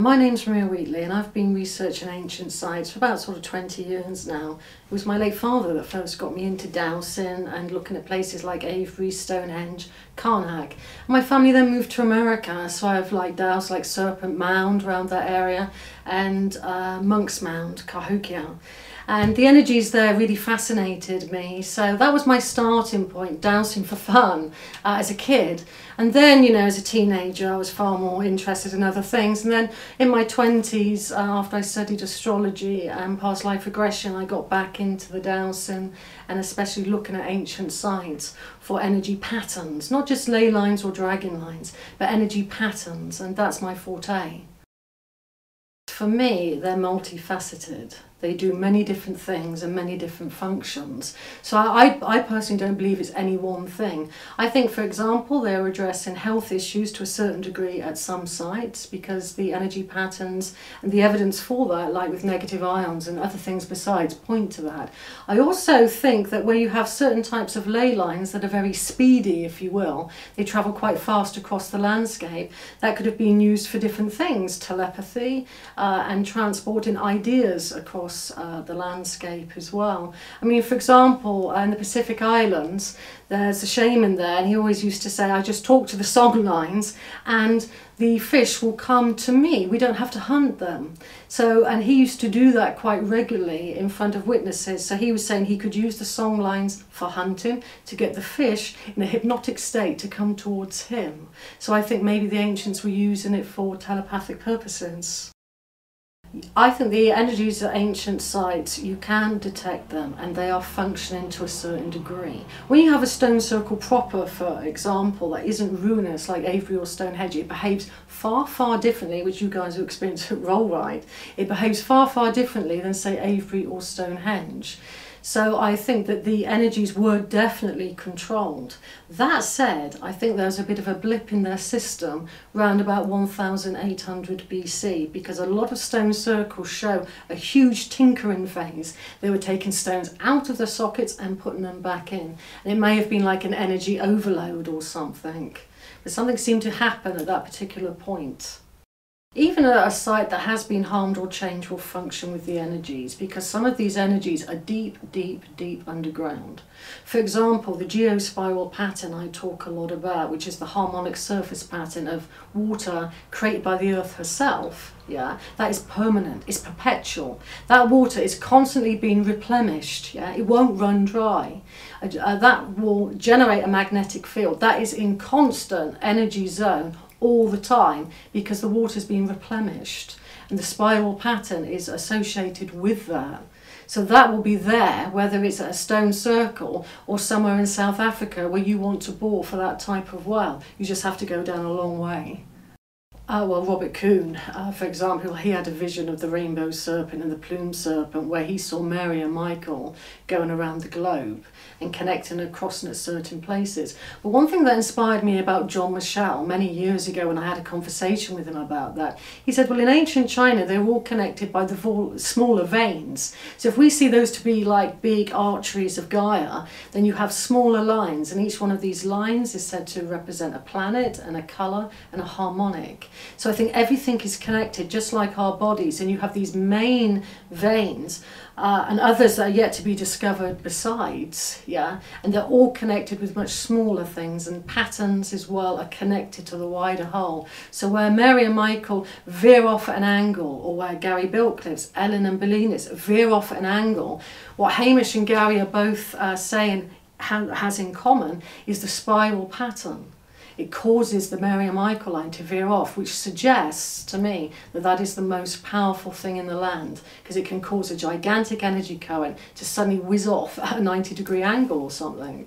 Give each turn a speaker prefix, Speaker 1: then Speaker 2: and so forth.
Speaker 1: My name's Maria Wheatley and I've been researching ancient sites for about sort of 20 years now. It was my late father that first got me into dowsing and looking at places like Avebury, Stonehenge, Carnac. My family then moved to America so I've like dowsed like Serpent Mound around that area and uh, Monk's Mound, Cahokia and the energies there really fascinated me. So that was my starting point dowsing for fun uh, as a kid. And then you know as a teenager I was far more interested in other things. And then in my 20s uh, after I studied astrology and past life regression I got back into the dowsing and especially looking at ancient sites for energy patterns. Not just ley lines or dragon lines but energy patterns. And that's my forte. For me, they're multifaceted. They do many different things and many different functions. So I, I personally don't believe it's any one thing. I think, for example, they're addressing health issues to a certain degree at some sites because the energy patterns and the evidence for that, like with negative ions and other things besides, point to that. I also think that where you have certain types of ley lines that are very speedy, if you will, they travel quite fast across the landscape, that could have been used for different things, telepathy, uh, and transporting ideas across uh, the landscape as well. I mean, for example, in the Pacific Islands, there's a shaman there, and he always used to say, I just talk to the song lines, and the fish will come to me. We don't have to hunt them. So, and he used to do that quite regularly in front of witnesses. So he was saying he could use the song lines for hunting to get the fish in a hypnotic state to come towards him. So I think maybe the ancients were using it for telepathic purposes. I think the energies of ancient sites, you can detect them and they are functioning to a certain degree. When you have a stone circle proper, for example, that isn't ruinous like Avebury or Stonehenge, it behaves far, far differently, which you guys have experienced at Rollright. It behaves far, far differently than, say, Avebury or Stonehenge. So I think that the energies were definitely controlled. That said, I think there's a bit of a blip in their system around about 1800 BC because a lot of stone circles show a huge tinkering phase. They were taking stones out of the sockets and putting them back in. And it may have been like an energy overload or something. But something seemed to happen at that particular point. Even a, site that has been harmed or changed will function with the energies because some of these energies are deep, deep, deep underground. For example, the geospiral pattern I talk a lot about, which is the harmonic surface pattern of water created by the earth herself, yeah, that is permanent, it's perpetual. That water is constantly being replenished, yeah, it won't run dry. Uh, uh that will generate a magnetic field that is in constant energy zone all the time because the water's being replenished and the spiral pattern is associated with that. So that will be there, whether it's at a stone circle or somewhere in South Africa where you want to bore for that type of well. You just have to go down a long way. Uh, well, Robert Coon, uh, for example, he had a vision of the rainbow serpent and the plume serpent where he saw Mary and Michael going around the globe and connecting and crossing at certain places. But one thing that inspired me about John Marshall many years ago when I had a conversation with him about that, he said, well, in ancient China, they're all connected by the smaller veins. So if we see those to be like big arteries of Gaia, then you have smaller lines, and each one of these lines is said to represent a planet and a colour and a harmonic. So I think everything is connected, just like our bodies, and you have these main veins uh, and others that are yet to be discovered besides, yeah, and they're all connected with much smaller things, and patterns as well are connected to the wider whole. So where Mary and Michael veer off at an angle, or where Gary Biltcliffe, Elen and Belinus veer off at an angle, what Hamish and Gary are both uh, saying has in common is the spiral pattern it causes the Mary Michael line to veer off, which suggests to me that that is the most powerful thing in the land because it can cause a gigantic energy current to suddenly whiz off at a 90 degree angle or something.